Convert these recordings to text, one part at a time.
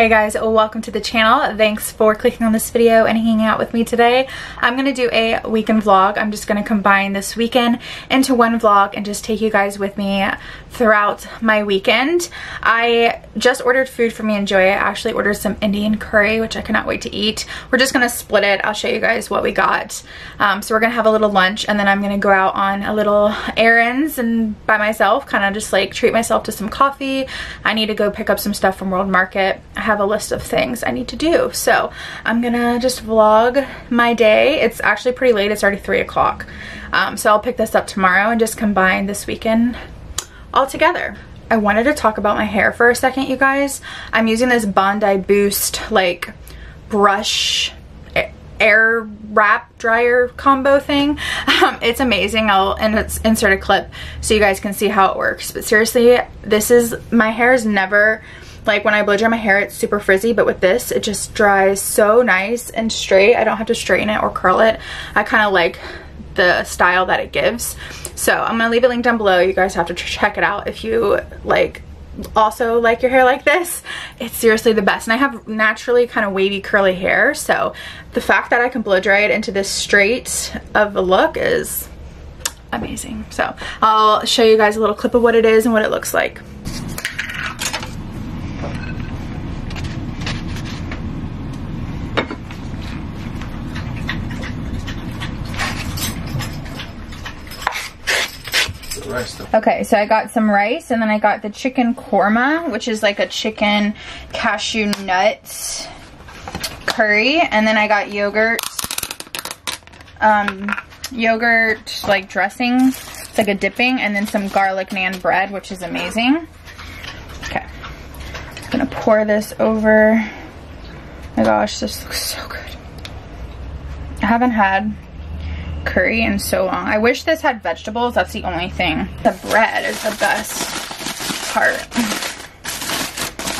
Hey guys, welcome to the channel. Thanks for clicking on this video and hanging out with me today. I'm to do a weekend vlog. I'm just to combine this weekend into one vlog and just take you guys with me throughout my weekend. I just ordered food for me and Joy. I actually ordered some Indian curry, which I cannot wait to eat. We're just to split it. I'll show you guys what we got. Um, so we're to have a little lunch and then I'm to go out on a little errands and by myself, kind of just like treat myself to some coffee. I need to go pick up some stuff from World Market. I have a list of things I need to do. So I'm gonna just vlog my day. It's actually pretty late. It's already 3 o'clock. Um, so I'll pick this up tomorrow and just combine this weekend all together. I wanted to talk about my hair for a second, you guys. I'm using this Bondi Boost like brush air wrap dryer combo thing. Um, it's amazing. I'll insert a clip so you guys can see how it works. But seriously, this is, my hair is never like when I blow dry my hair, it's super frizzy, but with this, it just dries so nice and straight. I don't have to straighten it or curl it. I kind of like the style that it gives. So I'm going to leave a link down below. You guys have to check it out if you like also like your hair like this it's seriously the best and I have naturally kind of wavy curly hair so the fact that I can blow dry it into this straight of a look is amazing so I'll show you guys a little clip of what it is and what it looks like rice Okay, so I got some rice and then I got the chicken korma, which is like a chicken cashew nut curry. And then I got yogurt, um, yogurt like dressing. It's like a dipping and then some garlic naan bread, which is amazing. Okay, I'm gonna pour this over. Oh my gosh, this looks so good. I haven't had curry in so long. I wish this had vegetables. That's the only thing. The bread is the best part.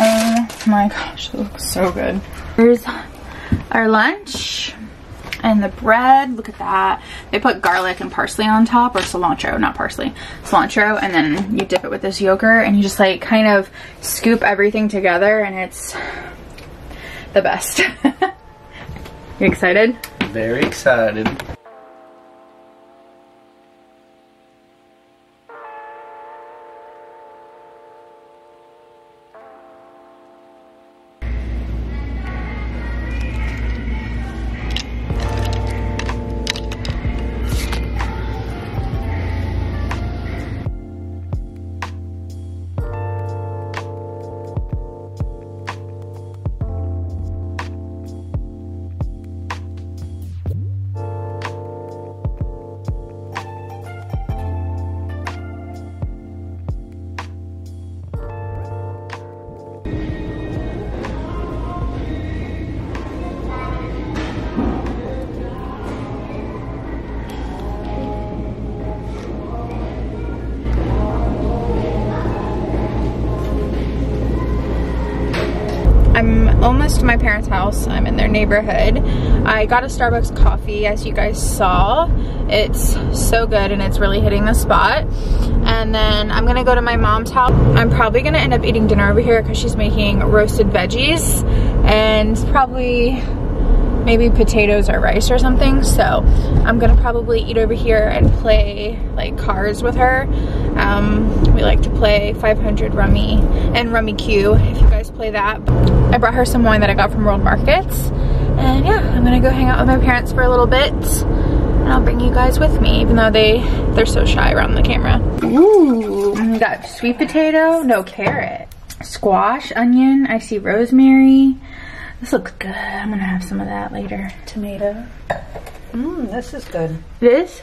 Oh my gosh, it looks so good. Here's our lunch and the bread. Look at that. They put garlic and parsley on top or cilantro, not parsley, cilantro. And then you dip it with this yogurt and you just like kind of scoop everything together and it's the best. you excited? Very excited. Almost to my parents' house. I'm in their neighborhood. I got a Starbucks coffee, as you guys saw. It's so good and it's really hitting the spot. And then I'm gonna go to my mom's house. I'm probably gonna end up eating dinner over here because she's making roasted veggies and probably maybe potatoes or rice or something. So I'm gonna probably eat over here and play like cards with her. Um, we like to play 500 Rummy and Rummikub if you guys play that. I brought her some wine that I got from World Markets. And yeah, I'm gonna go hang out with my parents for a little bit and I'll bring you guys with me even though they, they're so shy around the camera. Ooh, we got sweet potato, no carrot, squash, onion, I see rosemary, this looks good. I'm gonna have some of that later. Tomato. Mmm, this is good. This?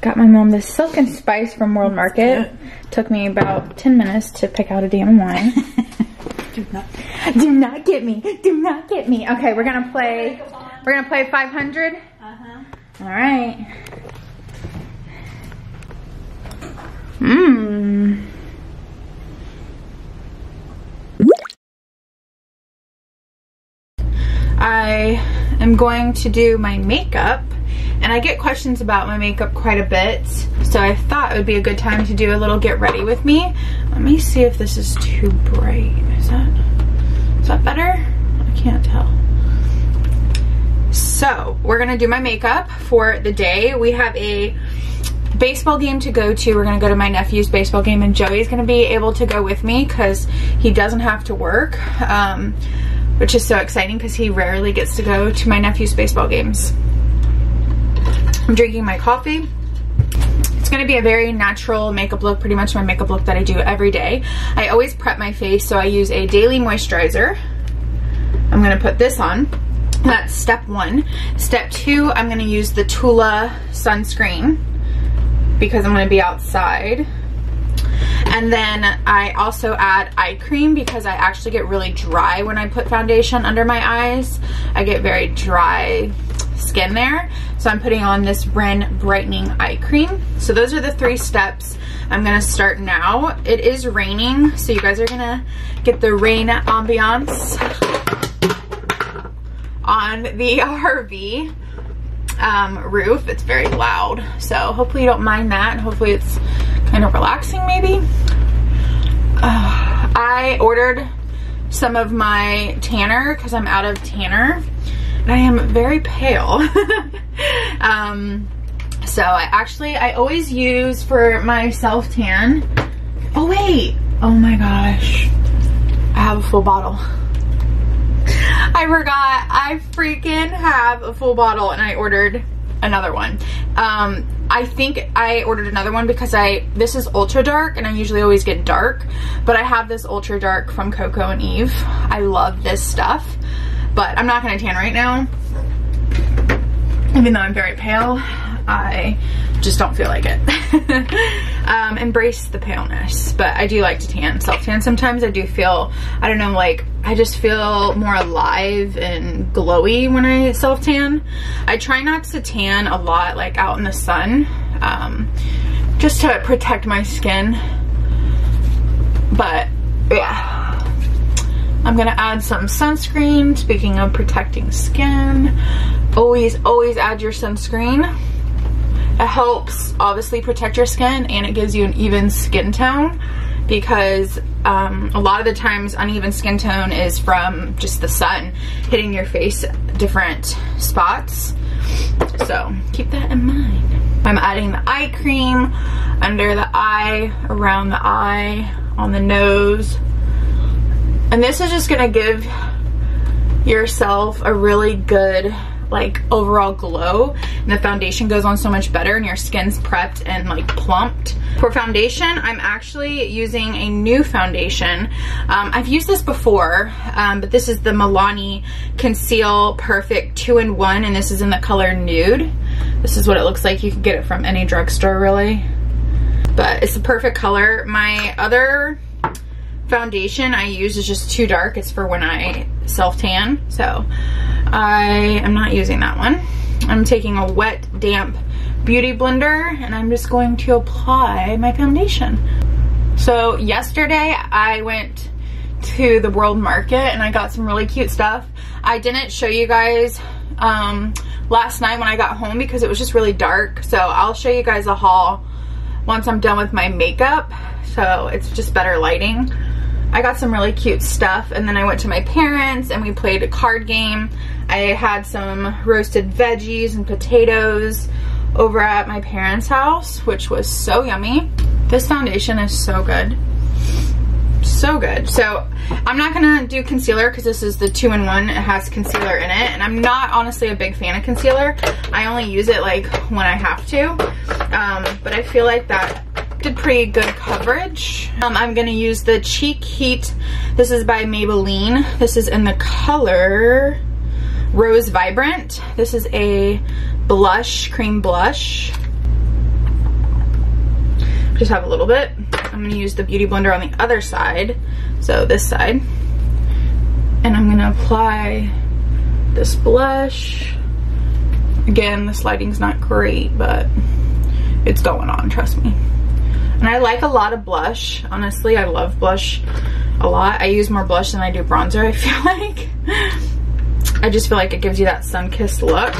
Got my mom this silk and spice from World Market. Took me about 10 minutes to pick out a damn wine. do not do not get me. Do not get me. Okay, we're gonna play we're gonna play 500. Uh-huh. All right. Mmm. I am going to do my makeup and I get questions about my makeup quite a bit. So I thought it would be a good time to do a little get ready with me. Let me see if this is too bright. Is that, is that better? I can't tell. So we're gonna do my makeup for the day. We have a baseball game to go to. We're gonna go to my nephew's baseball game and Joey's gonna be able to go with me because he doesn't have to work. Um, which is so exciting because he rarely gets to go to my nephew's baseball games. I'm drinking my coffee. It's gonna be a very natural makeup look, pretty much my makeup look that I do every day. I always prep my face, so I use a daily moisturizer. I'm gonna put this on. That's step one. Step two, I'm gonna use the Tula sunscreen because I'm gonna be outside. And then I also add eye cream because I actually get really dry when I put foundation under my eyes. I get very dry skin there. So I'm putting on this Ren Brightening Eye Cream. So those are the three steps. I'm gonna start now. It is raining, so you guys are gonna get the rain ambiance on the RV um, roof. It's very loud. So hopefully you don't mind that. Hopefully it's kind of relaxing maybe. Uh, I ordered some of my tanner because I'm out of tanner. I am very pale. um, so I actually, I always use for my self tan. Oh wait, oh my gosh. I have a full bottle. I forgot I freaking have a full bottle and I ordered another one. Um, I think I ordered another one because I, this is ultra dark and I usually always get dark, but I have this ultra dark from Coco and Eve. I love this stuff, but I'm not gonna tan right now. Even though I'm very pale, I just don't feel like it. um, embrace the paleness, but I do like to tan, self-tan. Sometimes I do feel, I don't know, like, I just feel more alive and glowy when I self-tan. I try not to tan a lot, like, out in the sun, um, just to protect my skin. But, yeah. I'm gonna add some sunscreen. Speaking of protecting skin, always, always add your sunscreen. It helps obviously protect your skin and it gives you an even skin tone because um, a lot of the times uneven skin tone is from just the sun hitting your face different spots. So keep that in mind. I'm adding the eye cream under the eye, around the eye, on the nose. And this is just gonna give yourself a really good like overall glow and the foundation goes on so much better and your skin's prepped and like plumped. For foundation, I'm actually using a new foundation. Um, I've used this before, um, but this is the Milani Conceal Perfect 2-in-1 and this is in the color Nude. This is what it looks like. You can get it from any drugstore really. But it's the perfect color. My other foundation I use is just too dark. It's for when I self-tan. So I am not using that one. I'm taking a wet, damp beauty blender and I'm just going to apply my foundation. So yesterday I went to the World Market and I got some really cute stuff. I didn't show you guys um, last night when I got home because it was just really dark. So I'll show you guys a haul once I'm done with my makeup. So it's just better lighting. I got some really cute stuff and then I went to my parents and we played a card game. I had some roasted veggies and potatoes over at my parents' house, which was so yummy. This foundation is so good. So good. So I'm not gonna do concealer because this is the two-in-one. It has concealer in it. And I'm not honestly a big fan of concealer. I only use it like when I have to. Um, but I feel like that did pretty good coverage. Um, I'm gonna use the Cheek Heat. This is by Maybelline. This is in the color Rose Vibrant. This is a blush, cream blush. Just have a little bit. I'm gonna use the Beauty Blender on the other side. So this side. And I'm gonna apply this blush. Again, this lighting's not great, but it's going on, trust me. And I like a lot of blush. Honestly, I love blush a lot. I use more blush than I do bronzer, I feel like. I just feel like it gives you that sun-kissed look.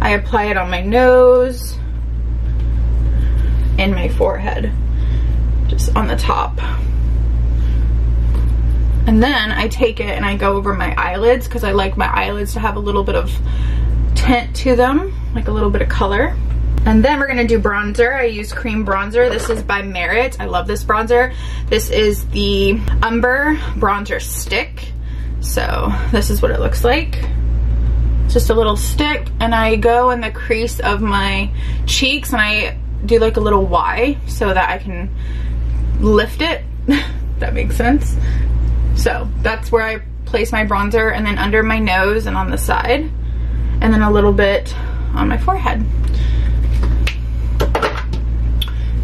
I apply it on my nose and my forehead, just on the top. And then I take it and I go over my eyelids because I like my eyelids to have a little bit of tint to them, like a little bit of color. And then we're gonna do bronzer. I use cream bronzer. This is by Merit. I love this bronzer. This is the Umber Bronzer Stick. So this is what it looks like. It's just a little stick and I go in the crease of my cheeks and I do like a little Y so that I can lift it. that makes sense. So that's where I place my bronzer and then under my nose and on the side and then a little bit on my forehead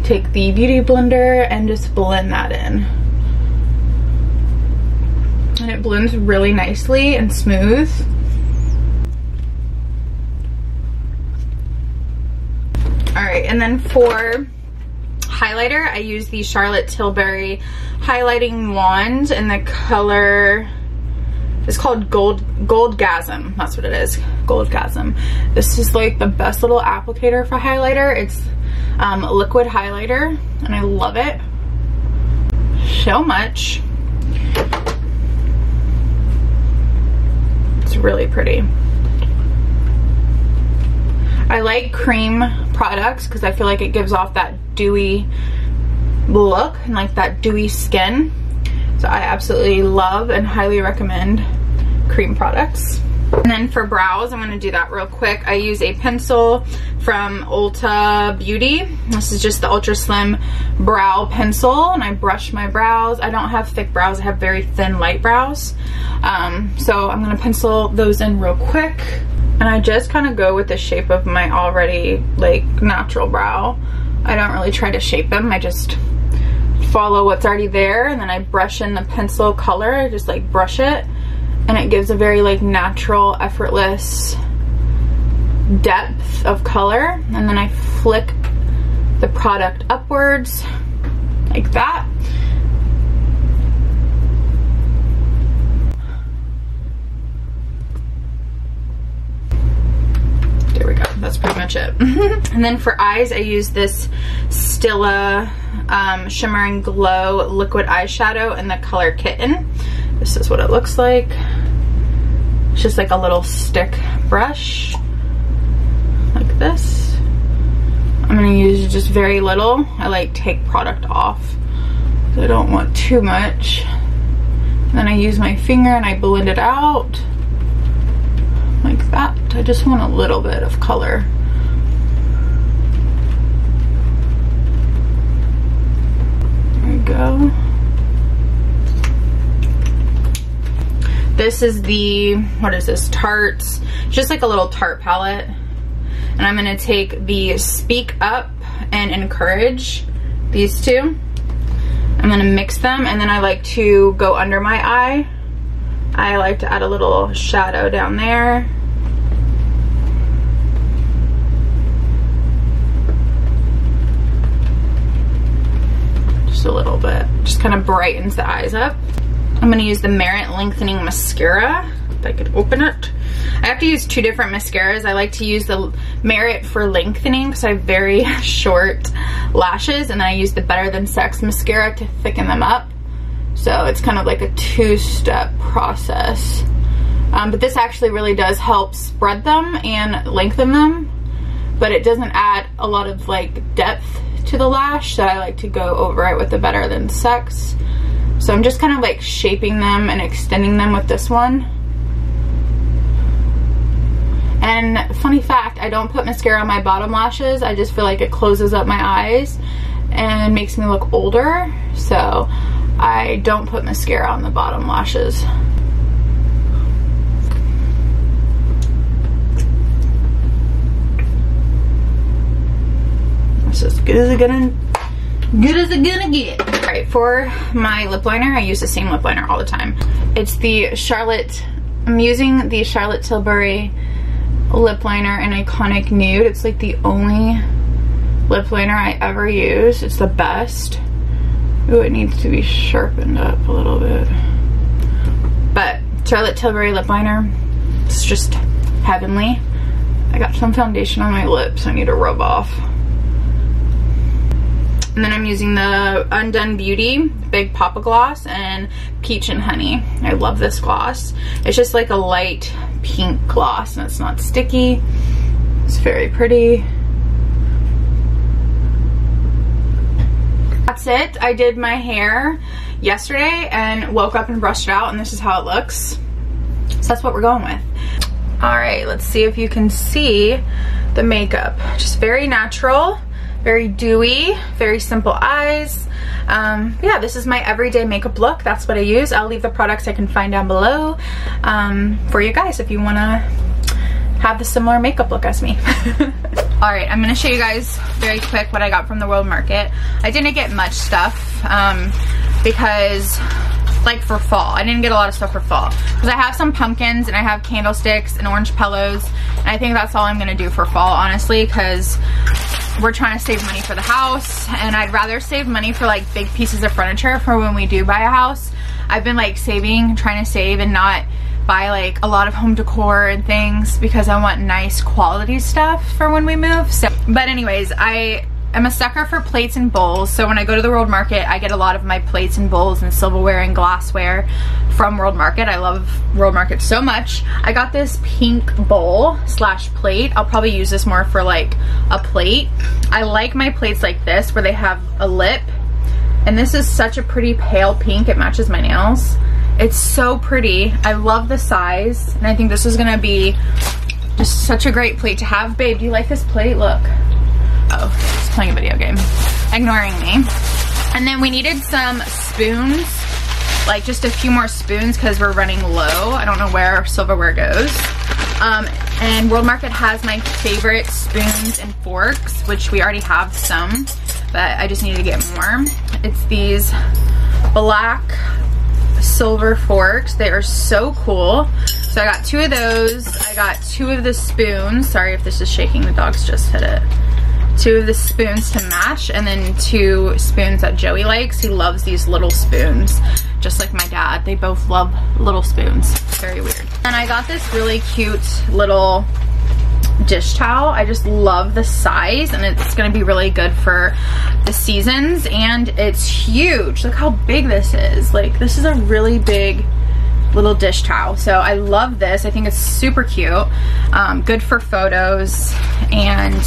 take the Beauty Blender and just blend that in. And it blends really nicely and smooth. Alright, and then for highlighter, I use the Charlotte Tilbury highlighting wand in the color it's called Gold Goldgasm. That's what it is. Goldgasm. This is like the best little applicator for highlighter. It's um, liquid highlighter and I love it so much. It's really pretty. I like cream products because I feel like it gives off that dewy look and like that dewy skin. So I absolutely love and highly recommend cream products. And then for brows, I'm gonna do that real quick. I use a pencil from Ulta Beauty. This is just the Ultra Slim Brow Pencil, and I brush my brows. I don't have thick brows, I have very thin light brows. Um, so I'm gonna pencil those in real quick. And I just kind of go with the shape of my already like natural brow. I don't really try to shape them, I just follow what's already there and then I brush in the pencil color, I just like brush it and it gives a very like natural, effortless depth of color. And then I flick the product upwards like that. There we go, that's pretty much it. and then for eyes, I use this Stila um, Shimmer and Glow Liquid Eyeshadow in the color Kitten. This is what it looks like. It's just like a little stick brush, like this. I'm gonna use just very little. I like take product off. I don't want too much. Then I use my finger and I blend it out like that. I just want a little bit of color. There we go. This is the, what is this, Tarte's, just like a little Tarte palette. And I'm gonna take the Speak Up and Encourage, these two. I'm gonna mix them and then I like to go under my eye. I like to add a little shadow down there. Just a little bit, just kind of brightens the eyes up. I'm gonna use the Merit Lengthening Mascara. If I could open it. I have to use two different mascaras. I like to use the Merit for lengthening because I have very short lashes and then I use the Better Than Sex mascara to thicken them up. So it's kind of like a two-step process. Um, but this actually really does help spread them and lengthen them, but it doesn't add a lot of like depth to the lash, so I like to go over it with the Better Than Sex. So I'm just kind of like shaping them and extending them with this one. And funny fact, I don't put mascara on my bottom lashes. I just feel like it closes up my eyes and makes me look older. So I don't put mascara on the bottom lashes. That's as good as it gonna good as it gonna get. Right, for my lip liner, I use the same lip liner all the time. It's the Charlotte, I'm using the Charlotte Tilbury lip liner in Iconic Nude. It's like the only lip liner I ever use. It's the best. Ooh, it needs to be sharpened up a little bit. But Charlotte Tilbury lip liner, it's just heavenly. I got some foundation on my lips I need to rub off. And then I'm using the Undone Beauty Big Papa Gloss and Peach and Honey. I love this gloss. It's just like a light pink gloss and it's not sticky. It's very pretty. That's it. I did my hair yesterday and woke up and brushed it out and this is how it looks. So that's what we're going with. All right, let's see if you can see the makeup. Just very natural, very dewy, very simple eyes. Um, yeah, this is my everyday makeup look. That's what I use. I'll leave the products I can find down below um, for you guys if you wanna have the similar makeup look as me. All right, I'm gonna show you guys very quick what I got from the World Market. I didn't get much stuff um, because like for fall. I didn't get a lot of stuff for fall because I have some pumpkins and I have candlesticks and orange pillows and I think that's all I'm gonna do for fall honestly because we're trying to save money for the house and I'd rather save money for like big pieces of furniture for when we do buy a house. I've been like saving, trying to save and not buy like a lot of home decor and things because I want nice quality stuff for when we move. So, but anyways, I am a sucker for plates and bowls. So when I go to the World Market, I get a lot of my plates and bowls and silverware and glassware from World Market. I love World Market so much. I got this pink bowl slash plate. I'll probably use this more for like a plate. I like my plates like this where they have a lip. And this is such a pretty pale pink. It matches my nails. It's so pretty. I love the size. And I think this is gonna be just such a great plate to have. Babe, do you like this plate? Look. Oh, playing a video game. Ignoring me. And then we needed some spoons. Like just a few more spoons because we're running low. I don't know where silverware goes. Um, and World Market has my favorite spoons and forks, which we already have some, but I just needed to get more. It's these black silver forks. They are so cool. So I got two of those. I got two of the spoons. Sorry if this is shaking. The dogs just hit it. Two of the spoons to match and then two spoons that Joey likes. He loves these little spoons, just like my dad. They both love little spoons. Very weird. And I got this really cute little dish towel. I just love the size and it's gonna be really good for the seasons and it's huge. Look how big this is. Like this is a really big little dish towel. So I love this. I think it's super cute. Um, good for photos and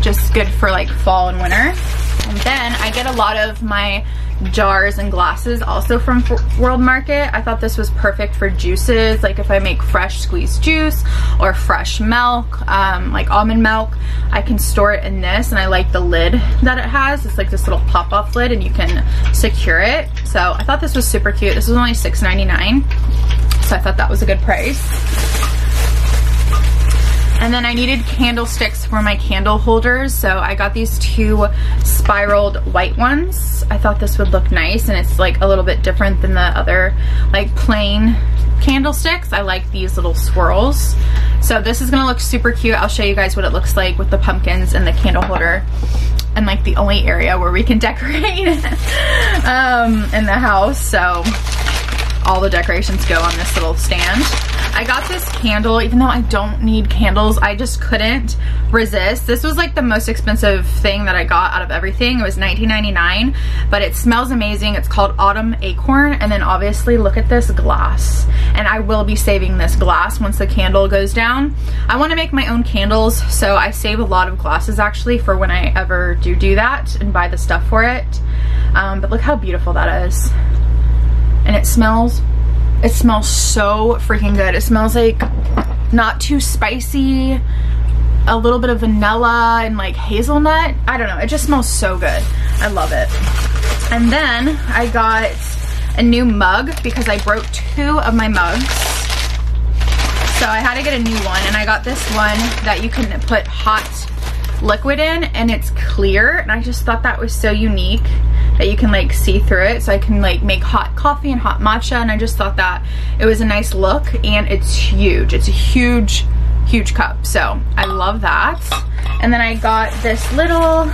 just good for like fall and winter. And then I get a lot of my jars and glasses also from World Market. I thought this was perfect for juices, like if I make fresh squeezed juice or fresh milk, um, like almond milk, I can store it in this and I like the lid that it has. It's like this little pop-off lid and you can secure it. So I thought this was super cute. This was only $6.99, so I thought that was a good price. And then I needed candlesticks for my candle holders, so I got these two spiraled white ones. I thought this would look nice, and it's like a little bit different than the other like plain candlesticks. I like these little swirls. So this is gonna look super cute. I'll show you guys what it looks like with the pumpkins and the candle holder and like the only area where we can decorate um, in the house. So all the decorations go on this little stand. I got this candle, even though I don't need candles, I just couldn't resist. This was like the most expensive thing that I got out of everything. It was $19.99, but it smells amazing. It's called Autumn Acorn, and then obviously look at this glass. And I will be saving this glass once the candle goes down. I wanna make my own candles, so I save a lot of glasses actually for when I ever do do that and buy the stuff for it. Um, but look how beautiful that is and it smells, it smells so freaking good. It smells like not too spicy, a little bit of vanilla and like hazelnut. I don't know, it just smells so good. I love it. And then I got a new mug because I broke two of my mugs. So I had to get a new one and I got this one that you can put hot liquid in and it's clear and I just thought that was so unique that you can like see through it. So I can like make hot coffee and hot matcha and I just thought that it was a nice look and it's huge. It's a huge huge cup. So I love that. And then I got this little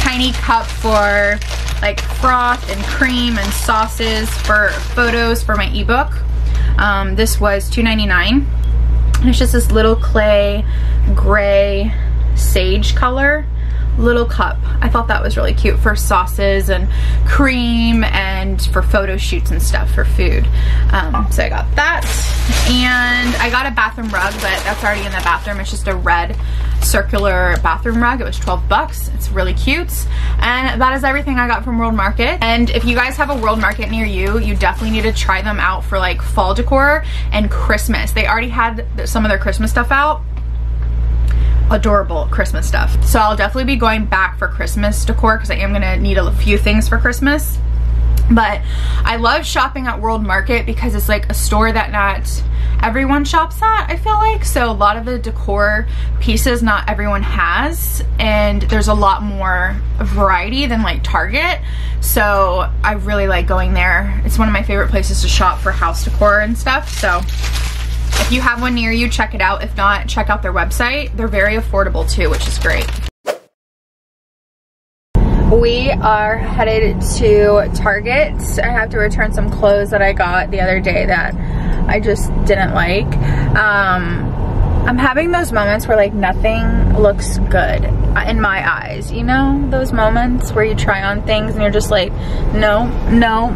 tiny cup for like froth and cream and sauces for photos for my ebook. Um, this was $2.99 it's just this little clay gray sage color little cup. I thought that was really cute for sauces and cream and for photo shoots and stuff for food. Um, so I got that. And I got a bathroom rug, but that's already in the bathroom. It's just a red circular bathroom rug. It was 12 bucks. It's really cute. And that is everything I got from World Market. And if you guys have a World Market near you, you definitely need to try them out for like fall decor and Christmas. They already had some of their Christmas stuff out adorable Christmas stuff. So I'll definitely be going back for Christmas decor because I am gonna need a few things for Christmas. But I love shopping at World Market because it's like a store that not everyone shops at, I feel like. So a lot of the decor pieces not everyone has and there's a lot more variety than like Target. So I really like going there. It's one of my favorite places to shop for house decor and stuff. So if you have one near you, check it out. If not, check out their website. They're very affordable too, which is great. We are headed to Target. I have to return some clothes that I got the other day that I just didn't like. Um, I'm having those moments where like nothing looks good in my eyes, you know? Those moments where you try on things and you're just like, no, no,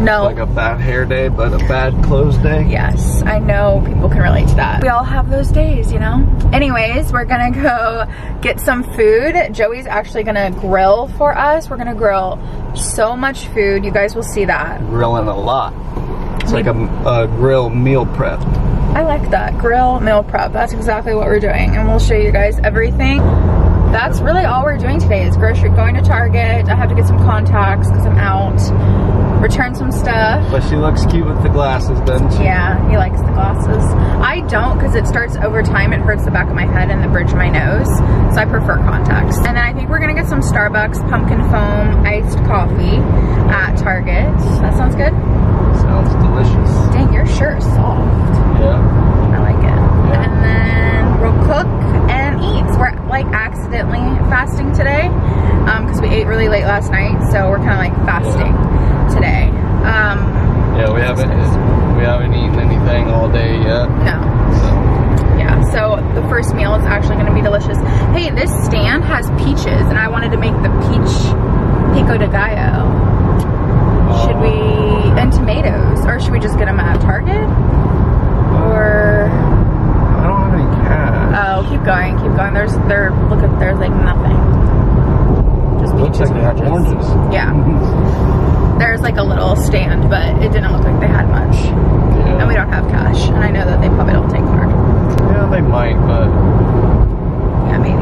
no. Like a bad hair day, but a bad clothes day. Yes, I know people can relate to that. We all have those days, you know? Anyways, we're gonna go get some food. Joey's actually gonna grill for us. We're gonna grill so much food. You guys will see that. Grilling a lot. It's like a, a grill meal prep. I like that. Grill meal prep. That's exactly what we're doing. And we'll show you guys everything. That's really all we're doing today is grocery, going to Target. I have to get some contacts because I'm out. Return some stuff. But she looks cute with the glasses, doesn't she? Yeah, he likes the glasses. I don't because it starts over time. It hurts the back of my head and the bridge of my nose. So I prefer contacts. And then I think we're going to get some Starbucks pumpkin foam iced coffee at Target. That sounds good? Sounds delicious. Dang, your shirt is soft. Yeah. I like it. Yeah. And then we'll cook and eat. So we're like accidentally fasting today because um, we ate really late last night. So we're kind of like fasting today. Um, Yeah, we haven't we haven't eaten anything all day yet. no. So Yeah, so the first meal is actually going to be delicious. Hey, this stand has peaches, and I wanted to make the peach pico de gallo. Should we, and tomatoes, or should we just get them at Target? Or, I don't have any cash. oh, keep going, keep going. There's, there, look at, there's like nothing. Looks like they have oranges. Yeah. There's like a little stand, but it didn't look like they had much. Yeah. And we don't have cash, and I know that they probably don't take card. Yeah, they might, but Yeah, maybe.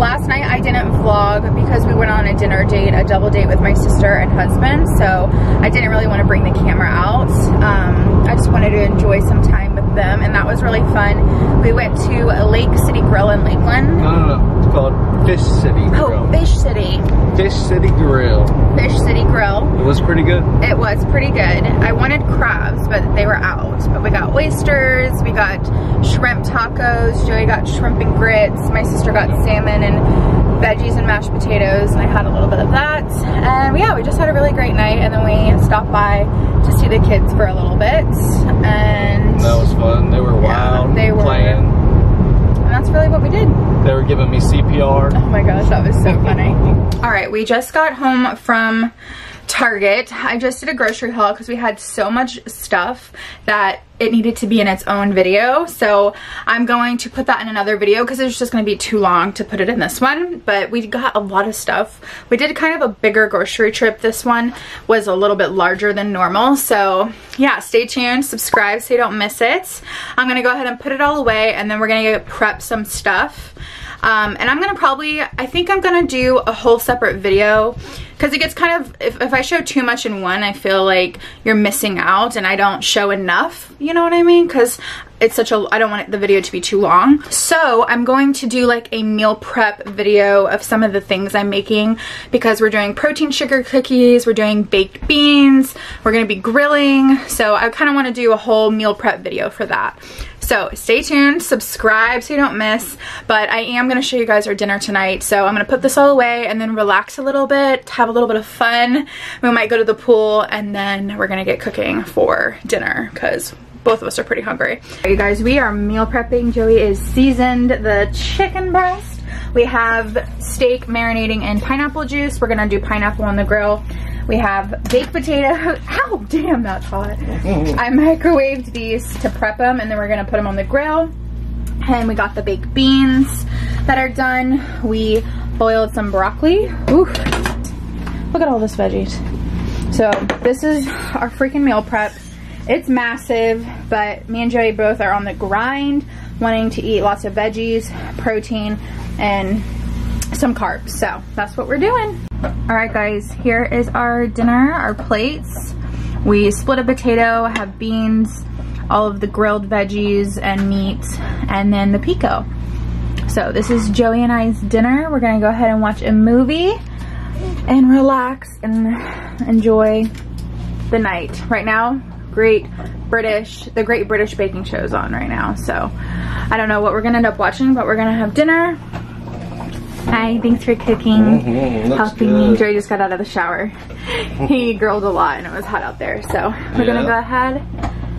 Last night I didn't vlog because we went on a dinner date, a double date with my sister and husband, so I didn't really want to bring the camera out. Um, I just wanted to enjoy some time with them, and that was really fun. We went to a Lake City Grill in Lakeland. no, no, no. Called Fish City oh, Grill. Oh, Fish City. Fish City Grill. Fish City Grill. It was pretty good. It was pretty good. I wanted crabs, but they were out. But we got oysters, we got shrimp tacos, Joey got shrimp and grits, my sister got salmon and veggies and mashed potatoes, and I had a little bit of that. And yeah, we just had a really great night, and then we stopped by to see the kids for a little bit. And, That was fun. They were Yeah, wild, they were. playing. That's really what we did. They were giving me CPR. Oh my gosh, that was so funny. All right, we just got home from Target. I just did a grocery haul because we had so much stuff that it needed to be in its own video. So I'm going to put that in another video because it's just going to be too long to put it in this one. But we got a lot of stuff. We did kind of a bigger grocery trip. This one was a little bit larger than normal. So yeah, stay tuned, subscribe so you don't miss it. I'm going to go ahead and put it all away and then we're going to prep some stuff. Um, and I'm gonna probably, I think I'm gonna do a whole separate video because it gets kind of, if, if I show too much in one, I feel like you're missing out and I don't show enough, you know what I mean? Because it's such a, I don't want the video to be too long. So I'm going to do like a meal prep video of some of the things I'm making because we're doing protein sugar cookies, we're doing baked beans, we're gonna be grilling. So I kind of wanna do a whole meal prep video for that. So stay tuned, subscribe so you don't miss, but I am gonna show you guys our dinner tonight. So I'm gonna put this all away and then relax a little bit, have a little bit of fun. We might go to the pool and then we're gonna get cooking for dinner because both of us are pretty hungry. Right, you guys, we are meal prepping. Joey is seasoned the chicken breast We have steak marinating in pineapple juice. We're gonna do pineapple on the grill. We have baked potato. Ow, damn, that's hot. I microwaved these to prep them and then we're gonna put them on the grill. And we got the baked beans that are done. We boiled some broccoli. Ooh, look at all this veggies. So this is our freaking meal prep. It's massive, but me and Joey both are on the grind, wanting to eat lots of veggies, protein, and some carbs. So that's what we're doing. All right, guys, here is our dinner, our plates. We split a potato, have beans, all of the grilled veggies and meat, and then the pico. So this is Joey and I's dinner. We're gonna go ahead and watch a movie and relax and enjoy the night. Right now, great British, the Great British Baking Show is on right now. So I don't know what we're gonna end up watching, but we're gonna have dinner. Hi, thanks for cooking, Mm -hmm, helping good. me. Joey just got out of the shower. he grilled a lot and it was hot out there. So we're gonna go ahead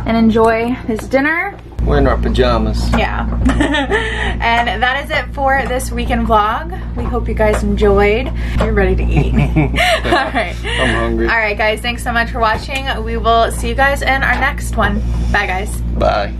and enjoy this dinner. We're in our pajamas. Yeah. and that is it for this weekend vlog. We hope you guys enjoyed. You're ready to eat. All right. I'm hungry. All right, guys. Thanks so much for watching. We will see you guys in our next one. Bye, guys. Bye.